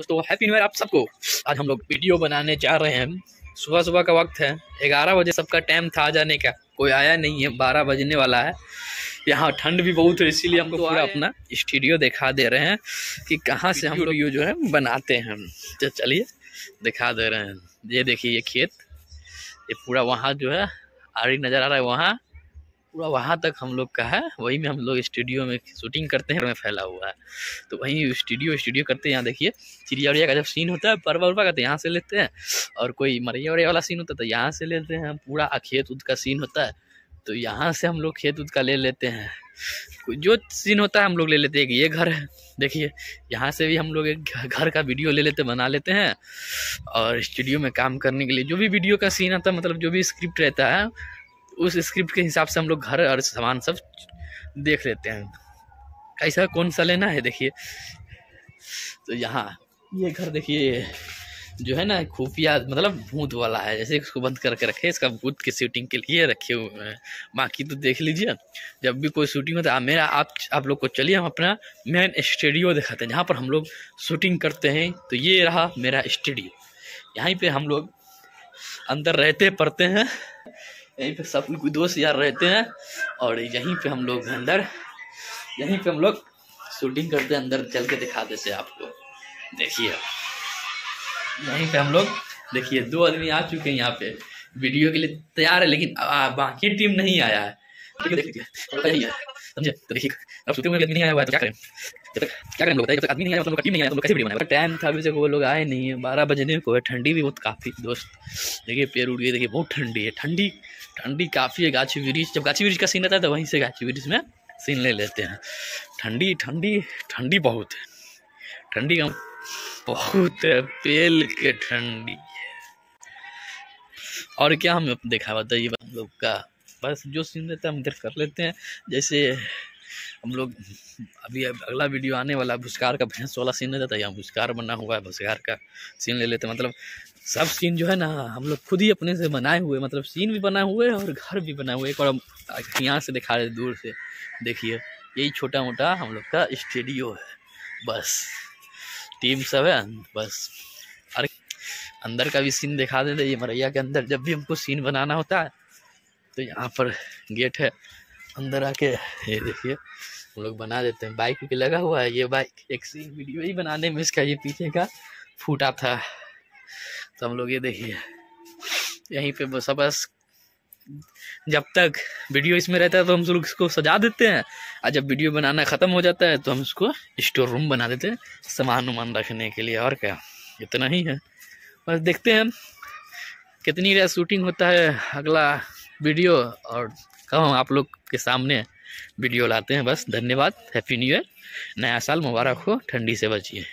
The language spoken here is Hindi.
दोस्तों हैप्पी न्यू ईयर आप सबको। आज हम लोग वीडियो बनाने जा रहे हैं। सुबह सुबह का वक्त है। ग्यारह बजे सबका टाइम था आ जाने का। कोई आया नहीं है। बारह बजने वाला है। यहाँ ठंड भी बहुत है इसीलिए हमको पूरा अपना स्टूडियो दिखा दे रहे हैं कि कहाँ से हम लोग ये जो है बनाते हैं। तो चलिए दिखा दे रहे हैं। ये देखिए ये खेत। ये पूरा वहाँ जो है आरी नज़र आ रहा है वहाँ। पूरा वहाँ तक हम लोग का है। वही में हम लोग स्टूडियो में शूटिंग करते हैं फैला हुआ है। तो वहीं स्टूडियो स्टूडियो करते हैं। यहाँ देखिए चिड़िया उड़िया का जब सीन होता है परवा उरवा का तो यहाँ से लेते हैं। और कोई मरिया उड़िया वाला सीन होता है तो यहाँ से लेते हैं। पूरा खेत उद का सीन होता है। तो यहाँ से हम लोग खेत उद का ले लेते हैं। जो सीन होता है, हम लोग ले लेते हैं। ये घर है। देखिए, यहाँ से भी हम लोग एक घर का वीडियो ले लेते, बना लेते हैं। और स्टूडियो में काम करने के लिए जो भी वीडियो का सीन आता है मतलब जो भी स्क्रिप्ट रहता है उस स्क्रिप्ट के हिसाब से हम लोग घर और सामान सब देख लेते हैं। कैसा कौन सा लेना है देखिए। तो यहाँ, ये घर देखिए, जो है ना, खुफिया मतलब भूत वाला है, जैसे इसको बंद करके रखे, इसका भूत की शूटिंग के लिए रखे हुए हैं। बाकी तो देख लीजिए, जब भी कोई शूटिंग होता है मेरा, आप आप लोग को चलिए, हम अपना मेन स्टूडियो दिखाते हैं, जहाँ पर हम लोग शूटिंग करते हैं। तो ये रहा मेरा स्टूडियो यहीं पे हम लोग अंदर रहते पढ़ते हैं। यहीं पे सब कोई दोस्त यार रहते हैं और यहीं पे हम लोग अंदर, यहीं पे हम लोग शूटिंग करते हैं, अंदर चल के दिखा देते आपको। देखिए। यहीं पे हम लोग, देखिए, दो आदमी आ चुके हैं यहाँ पे। वीडियो के लिए तैयार है, लेकिन बाकी टीम नहीं आया है। समझे तो देखिए अब सोते हुए नहीं आया हुआ है तो क्या करें तक क्या करें लोग बताइए जब तक आदमी नहीं आया तो टीम नहीं आया तो कैसे वीडियो बनाए टाइम था अभी तक वो लोग आए नहीं है बारह बजने को है ठंडी भी बहुत काफ़ी दोस्त देखिए पेड़ उड़ गई देखिए बहुत ठंडी है ठंडी ठंडी काफ़ी है गाछी वृक्ष जब गाछी वृक्ष का सीन रहता है तो वहीं से गाछी वृक्ष में सीन ले लेते हैं ठंडी ठंडी ठंडी बहुत है ठंडी का बहुत है पेल के ठंडी और क्या हम देखा बताइए हम लोग का बस जो सीन रहता है हम इधर कर लेते हैं। जैसे हम लोग अभी अगला वीडियो आने वाला भुस्कार का भैंस वाला सीन रहता है, यहाँ भुस्कार बना हुआ है, भुस्कार का सीन ले लेते हैं। मतलब सब सीन जो है ना, हम लोग खुद ही अपने से बनाए हुए मतलब सीन भी बनाए हुए और घर भी बनाए हुए एक और यहाँ से दिखा रहे दूर से देखिए। यही छोटा मोटा हम लोग का स्टूडियो है। बस टीम सब है, बस। अरे, अंदर का भी सीन दिखा देते ये मरैया के अंदर जब भी हमको सीन बनाना होता है तो यहाँ पर गेट है। अंदर आके, ये देखिए, हम लोग बना देते हैं। बाइक भी लगा हुआ है, ये बाइक एक सी वीडियो ही बनाने में इसका ये पीछे का फूटा था। तो हम लोग ये देखिए, यहीं पे बस बस जब तक वीडियो इसमें रहता है तो हम लोग इसको सजा देते हैं। और जब वीडियो बनाना ख़त्म हो जाता है तो हम इसको स्टोर रूम बना देते हैं, सामान वामान रखने के लिए। और क्या, इतना ही है। बस देखते हैं कितनी रेट शूटिंग होता है, अगला वीडियो और कब हम आप लोग के सामने वीडियो लाते हैं। बस धन्यवाद हैप्पी न्यू ईयर नया साल मुबारक हो, ठंडी से बचिए।